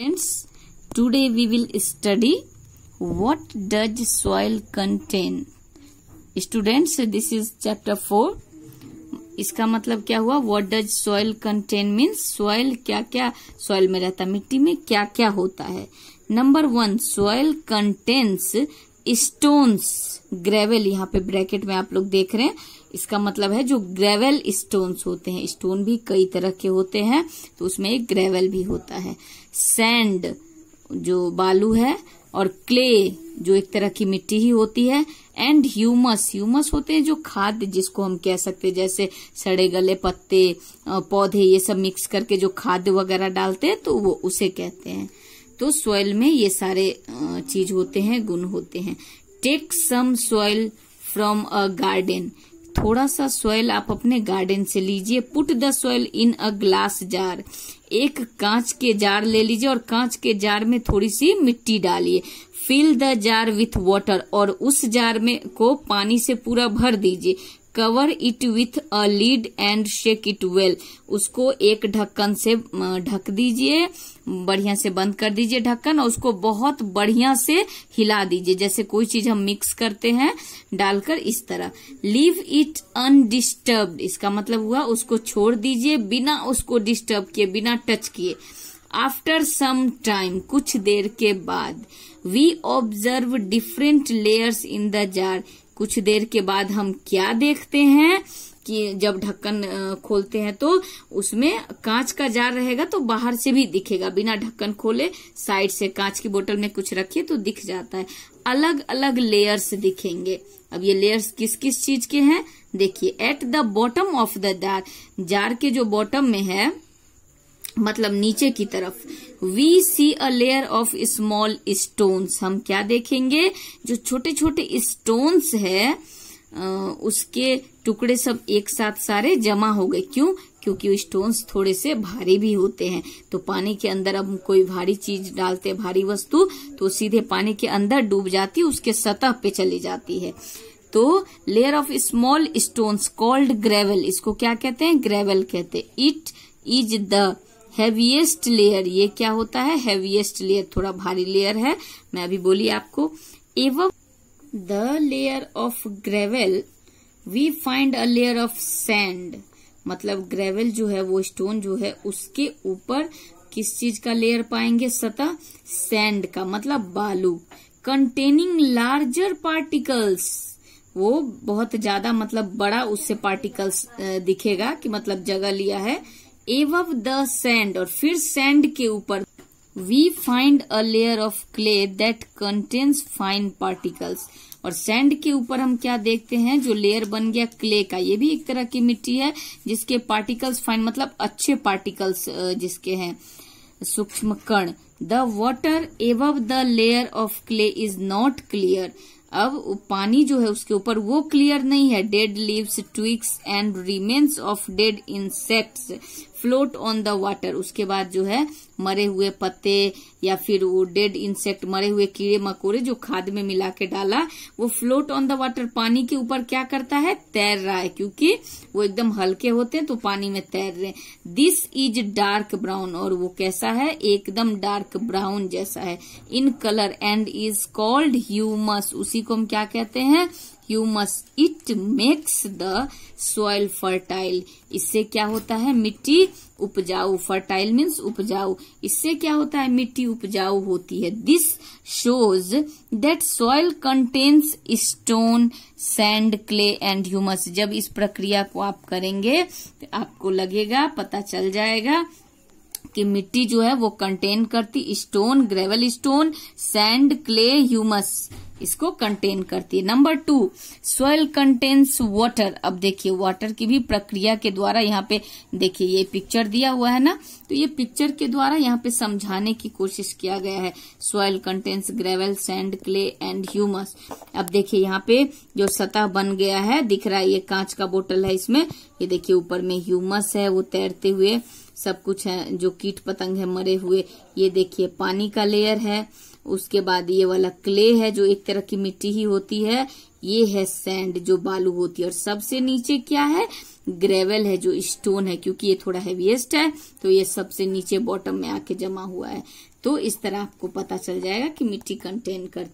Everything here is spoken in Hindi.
Friends, today we will study what does soil contain. Students, this is chapter 4. इसका मतलब क्या हुआ what does soil contain means soil क्या क्या सॉइल में रहता मिट्टी में क्या क्या होता है number one soil contains stones gravel यहाँ पे ब्रैकेट में आप लोग देख रहे हैं। इसका मतलब है जो ग्रेवल स्टोन्स होते हैं स्टोन भी कई तरह के होते हैं तो उसमें एक ग्रेवल भी होता है। सैंड जो बालू है, और क्ले जो एक तरह की मिट्टी ही होती है एंड ह्यूमस ह्यूमस होते हैं जो खाद्य जिसको हम कह सकते हैं, जैसे सड़े गले पत्ते पौधे, ये सब मिक्स करके जो खाद वगैरह डालते हैं तो वो उसे कहते हैं। तो सॉइल में ये सारे चीज़ होते हैं, गुण होते हैं। Take some soil from a garden थोड़ा सा सॉइल आप अपने गार्डन से लीजिए। Put the soil in a glass jar एक कांच के जार ले लीजिए और कांच के जार में थोड़ी सी मिट्टी डालिए। Fill the jar with water और उस जार में को पानी से पूरा भर दीजिए। Cover it with a lid and shake it well. उसको एक ढक्कन से ढक दीजिए, बढ़िया से बंद कर दीजिए ढक्कन और उसको बहुत बढ़िया से हिला दीजिए, जैसे कोई चीज़ हम मिक्स करते हैं, डालकर इस तरह। लीव इट अनडिस्टर्ब इसका मतलब हुआ उसको छोड़ दीजिए, बिना उसको डिस्टर्ब किए, बिना टच किए। आफ्टर सम टाइम, कुछ देर के बाद, we observe different layers in the jar. कुछ देर के बाद हम क्या देखते हैं कि जब ढक्कन खोलते हैं तो उसमें कांच का जार रहेगा तो बाहर से भी दिखेगा। बिना ढक्कन खोले साइड से कांच की बोतल में कुछ रखिए तो दिख जाता है। अलग अलग लेयर्स दिखेंगे। अब ये लेयर्स किस किस चीज़ के हैं? देखिए at the bottom of the jar jar के जो बॉटम में है मतलब नीचे की तरफ़ we see a layer of small stones हम क्या देखेंगे? जो छोटे छोटे स्टोन्स है उसके टुकड़े सब एक साथ सारे जमा हो गए। क्यों? क्योंकि स्टोन्स थोड़े से भारी भी होते हैं। तो पानी के अंदर अब कोई भारी चीज़ डालते, भारी वस्तु तो सीधे पानी के अंदर डूब जाती, उसके सतह पे चली जाती है। तो layer of small stones called gravel इसको क्या कहते हैं? ग्रेवल कहते हैं। It is the heaviest layer, ये क्या होता है? हैवीएस्ट लेयर, थोड़ा भारी लेयर है। मैं अभी बोली आपको। Above the layer of gravel, we find a layer of sand. मतलब ग्रेवल जो है, वो स्टोन जो है, उसके ऊपर किस चीज़ का लेयर पाएँगे? सतह। सैंड का मतलब बालू। Containing larger particles. वो बहुत ज़्यादा मतलब बड़ा, उससे पार्टिकल्स दिखेगा कि मतलब जगह लिया है। एवव द सैंड और फिर सैंड के ऊपर we find a layer of clay that contains fine particles और सैंड के ऊपर हम क्या देखते हैं? जो लेयर बन गया क्ले का। ये भी एक तरह की मिट्टी है, जिसके पार्टिकल्स फाइन मतलब अच्छे पार्टिकल्स जिसके हैं। सूक्ष्म कण the water above the layer of clay is not clear अब पानी जो है उसके ऊपर वो क्लियर नहीं है. Dead leaves twigs and remains of dead insects float on the water उसके बाद जो है मरे हुए पत्ते या फिर वो डेड इंसेक्ट मरे हुए कीड़े मकोड़े जो खाद में मिला के डाला, वो फ्लोट ऑन द वाटर पानी के ऊपर क्या करता है? तैर रहा है क्योंकि वो एकदम हल्के होते हैं तो पानी में तैर रहे दिस इज़ डार्क ब्राउन और वो कैसा है? एकदम डार्क ब्राउन जैसा है. In colour and is called humus उसी को हम क्या कहते हैं? Humus it makes the soil fertile इससे क्या होता है? मिट्टी उपजाऊ. फर्टाइल मीन्स उपजाऊ. इससे क्या होता है? मिट्टी उपजाऊ होती है. This shows that soil contains stone sand clay and humus जब इस प्रक्रिया को आप करेंगे तो आपको लगेगा, पता चल जाएगा कि मिट्टी जो है वो कंटेन करती stone gravel stone sand clay humus इसको कंटेन करती है। Number two soil contains water अब देखिए वाटर की भी प्रक्रिया के द्वारा यहाँ पे देखिए, ये पिक्चर दिया हुआ है ना? तो ये पिक्चर के द्वारा यहाँ पे समझाने की कोशिश किया गया है। Soil contains gravel sand clay and humus अब देखिए, यहाँ पे जो सतह बन गया है, दिख रहा है, ये कांच का बोतल है इसमें। ये देखिए, ऊपर में ह्यूमस है, वो तैरते हुए सब कुछ है, जो कीट पतंग है, मरे हुए। ये देखिए, पानी का लेयर है। उसके बाद ये वाला क्ले है जो एक तरह की मिट्टी ही होती है, ये है सैंड जो बालू होती है। और सबसे नीचे क्या है? ग्रेवल है जो स्टोन है, क्योंकि ये थोड़ा हैवीएस्ट है तो ये सबसे नीचे बॉटम में आके जमा हुआ है। तो इस तरह आपको पता चल जाएगा कि मिट्टी कंटेन कर